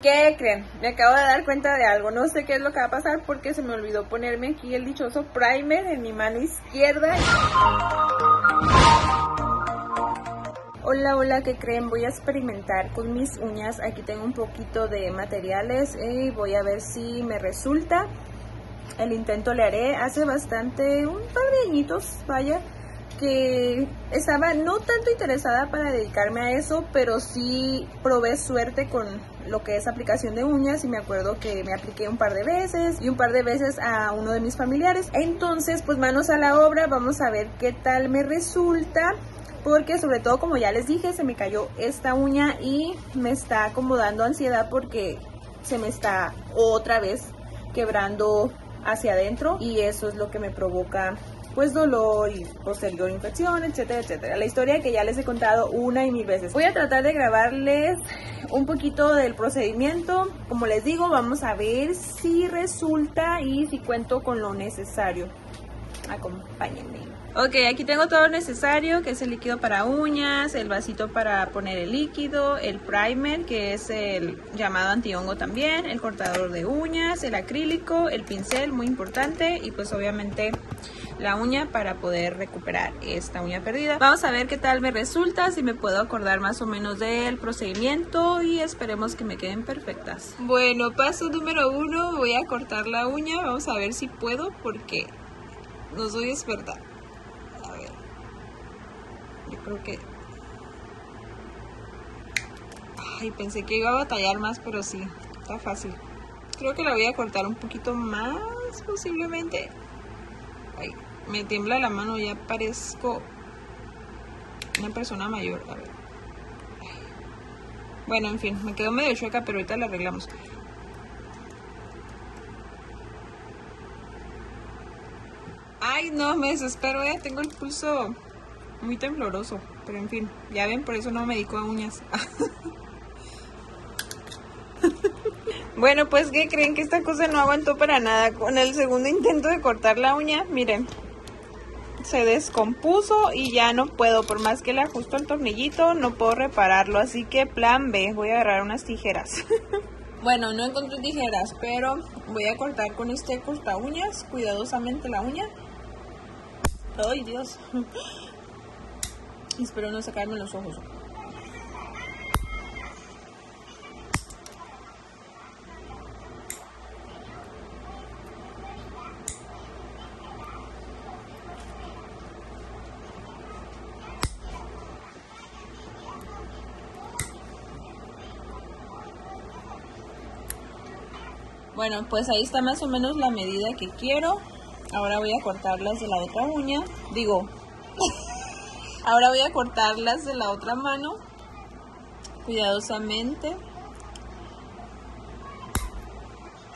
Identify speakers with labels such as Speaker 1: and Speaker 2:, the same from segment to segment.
Speaker 1: ¿Qué creen? Me acabo de dar cuenta de algo. No sé qué es lo que va a pasar porque se me olvidó ponerme aquí el dichoso primer en mi mano izquierda. Hola, hola, ¿qué creen? Voy a experimentar con mis uñas. Aquí tengo un poquito de materiales y voy a ver si me resulta. El intento le haré hace bastante, un par de añitos, vaya que estaba no tanto interesada para dedicarme a eso, pero sí probé suerte con lo que es aplicación de uñas y me acuerdo que me apliqué un par de veces y un par de veces a uno de mis familiares. Entonces, pues manos a la obra, vamos a ver qué tal me resulta. Porque sobre todo, como ya les dije, se me cayó esta uña y me está como dando ansiedad porque se me está otra vez quebrando hacia adentro y eso es lo que me provoca pues dolor y posterior infección, etcétera, etcétera. La historia que ya les he contado una y mil veces. Voy a tratar de grabarles un poquito del procedimiento. Como les digo, vamos a ver si resulta y si cuento con lo necesario. Acompáñenme. Ok, aquí tengo todo lo necesario, que es el líquido para uñas, el vasito para poner el líquido, el primer, que es el llamado antihongo también, el cortador de uñas, el acrílico, el pincel, muy importante, y pues obviamente la uña para poder recuperar esta uña perdida. Vamos a ver qué tal me resulta, si me puedo acordar más o menos del procedimiento y esperemos que me queden perfectas. Bueno, paso número uno, voy a cortar la uña, vamos a ver si puedo porque no soy experta. A ver, yo creo que... Ay, pensé que iba a batallar más, pero sí, está fácil. Creo que la voy a cortar un poquito más, posiblemente. Me tiembla la mano, ya parezco una persona mayor. A ver. Bueno, en fin, me quedó medio chueca, pero ahorita la arreglamos. Ay, no, me desespero, ya tengo el pulso muy tembloroso. Pero en fin, ya ven, por eso no me dedico a uñas. bueno, pues, ¿qué creen que esta cosa no aguantó para nada? Con el segundo intento de cortar la uña, miren, se descompuso y ya no puedo, por más que le ajusto el tornillito, no puedo repararlo, así que plan B, voy a agarrar unas tijeras. bueno, no encontré tijeras, pero voy a cortar con este corta uñas, cuidadosamente la uña. Ay, Dios. Espero no sacarme los ojos. Bueno, pues ahí está más o menos la medida que quiero. Ahora voy a cortarlas de la otra uña. Digo, ahora voy a cortarlas de la otra mano. Cuidadosamente.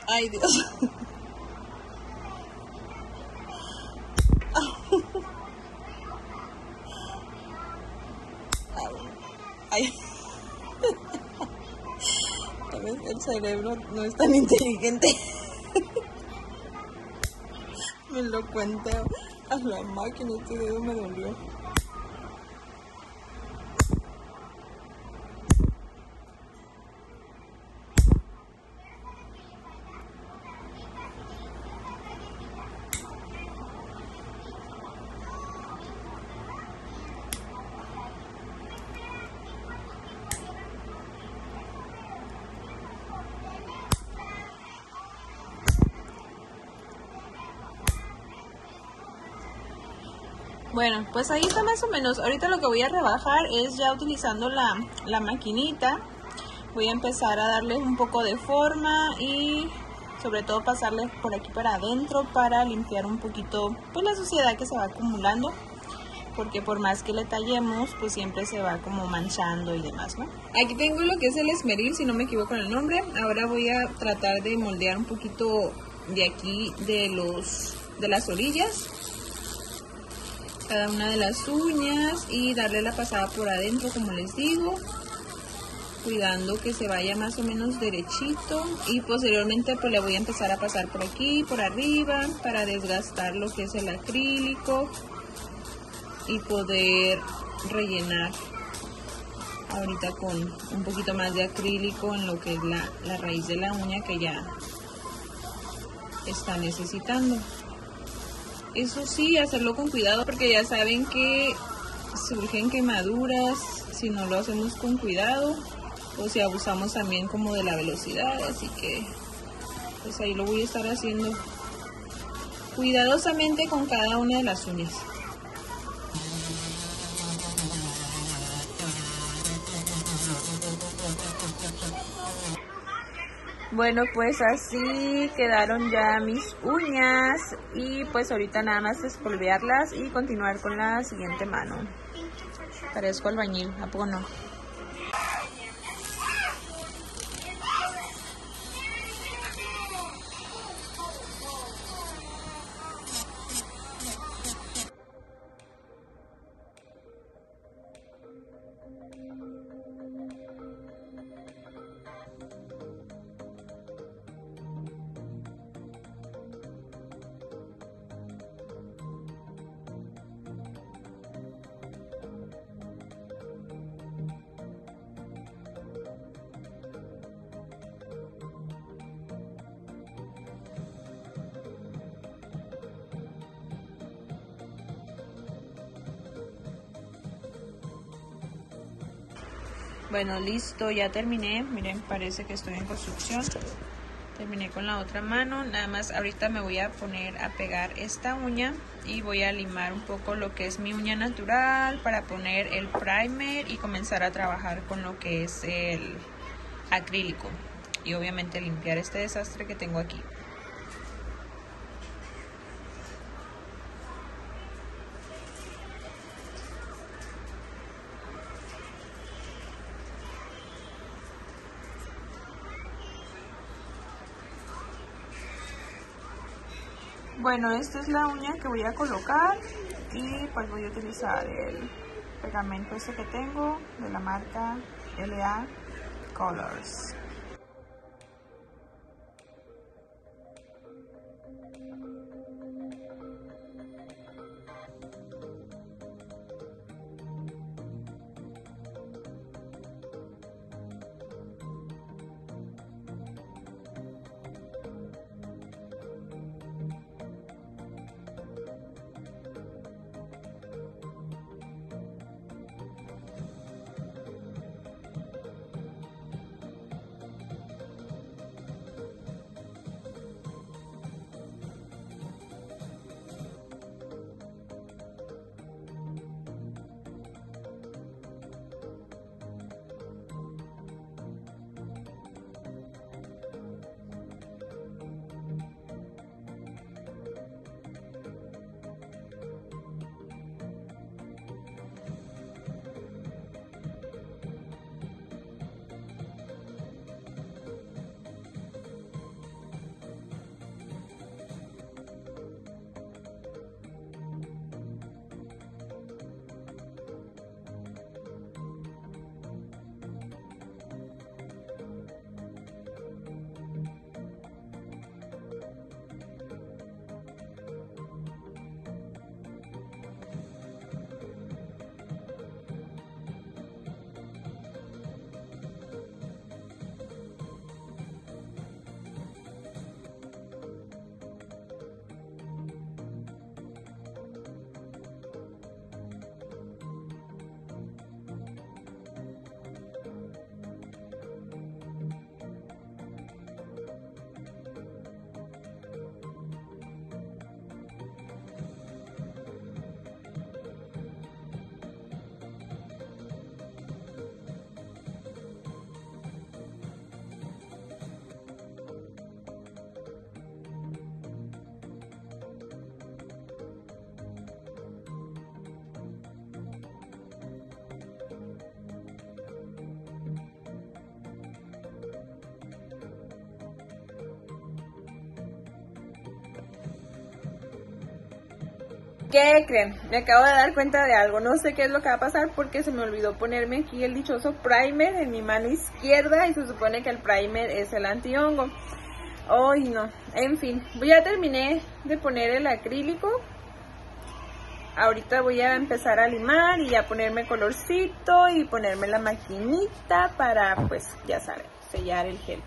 Speaker 1: Ay, Dios. Ay el cerebro no es tan inteligente. me lo cuento a la máquina, este dedo me dolió. Bueno, pues ahí está más o menos. Ahorita lo que voy a rebajar es ya utilizando la, la maquinita. Voy a empezar a darle un poco de forma y sobre todo pasarle por aquí para adentro para limpiar un poquito pues la suciedad que se va acumulando porque por más que le tallemos pues siempre se va como manchando y demás ¿no? aquí tengo lo que es el esmeril si no me equivoco en el nombre ahora voy a tratar de moldear un poquito de aquí de los de las orillas cada una de las uñas y darle la pasada por adentro como les digo cuidando que se vaya más o menos derechito y posteriormente pues le voy a empezar a pasar por aquí por arriba para desgastar lo que es el acrílico y poder rellenar ahorita con un poquito más de acrílico en lo que es la, la raíz de la uña que ya está necesitando. Eso sí, hacerlo con cuidado porque ya saben que surgen quemaduras si no lo hacemos con cuidado o si abusamos también como de la velocidad, así que pues ahí lo voy a estar haciendo cuidadosamente con cada una de las uñas. Bueno, pues así quedaron ya mis uñas y pues ahorita nada más es polvearlas y continuar con la siguiente mano. Parezco albañil, ¿a poco no? Bueno, listo, ya terminé. Miren, parece que estoy en construcción. Terminé con la otra mano. Nada más ahorita me voy a poner a pegar esta uña y voy a limar un poco lo que es mi uña natural para poner el primer y comenzar a trabajar con lo que es el acrílico. Y obviamente limpiar este desastre que tengo aquí. Bueno, esta es la uña que voy a colocar y pues voy a utilizar el pegamento ese que tengo de la marca LA Colors. ¿Qué creen? Me acabo de dar cuenta de algo. No sé qué es lo que va a pasar porque se me olvidó ponerme aquí el dichoso primer en mi mano izquierda y se supone que el primer es el antihongo. Ay, no. En fin, ya terminé de poner el acrílico. ahorita voy a empezar a limar y a ponerme colorcito y ponerme la maquinita para, pues, ya saben, sellar el gel.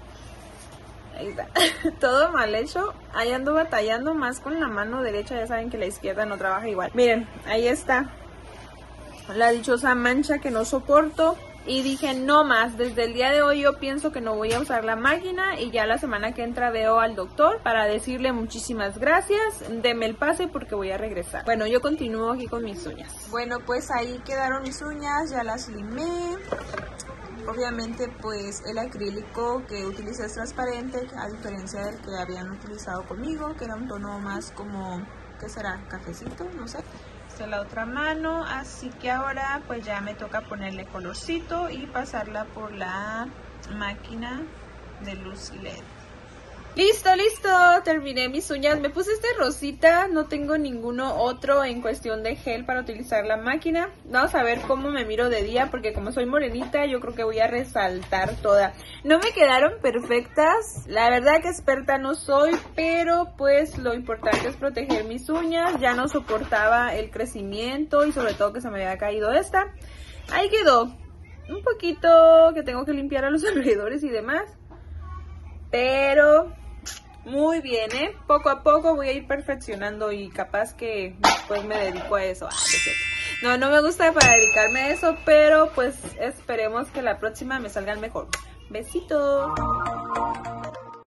Speaker 1: Ahí está. Todo mal hecho. Ahí ando batallando más con la mano derecha. Ya saben que la izquierda no trabaja igual. Miren, ahí está. La dichosa mancha que no soporto. Y dije, no más, desde el día de hoy yo pienso que no voy a usar la máquina y ya la semana que entra veo al doctor para decirle muchísimas gracias, deme el pase porque voy a regresar. Bueno, yo continúo aquí con mis uñas. Bueno, pues ahí quedaron mis uñas, ya las limé. Obviamente pues el acrílico que utilicé es transparente, a diferencia del que habían utilizado conmigo, que era un tono más como, ¿qué será? Cafecito, no sé. Esta la otra mano, así que ahora pues ya me toca ponerle colorcito y pasarla por la máquina de luz LED. Listo, listo, terminé mis uñas. Me puse este rosita, no tengo ninguno otro en cuestión de gel para utilizar la máquina. Vamos a ver cómo me miro de día, porque como soy morenita, yo creo que voy a resaltar toda. No me quedaron perfectas, la verdad que experta no soy, pero pues lo importante es proteger mis uñas. Ya no soportaba el crecimiento y sobre todo que se me había caído esta. Ahí quedó. Un poquito que tengo que limpiar a los alrededores y demás. Pero muy bien, ¿eh? Poco a poco voy a ir perfeccionando y capaz que después me dedico a eso. Ah, no, no me gusta para dedicarme a eso, pero pues esperemos que la próxima me salga mejor. Besitos.